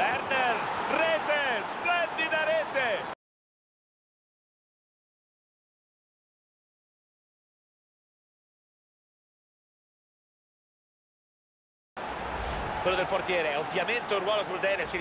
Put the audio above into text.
Werner, rete, splendida rete! Quello del portiere, ovviamente un ruolo crudele, si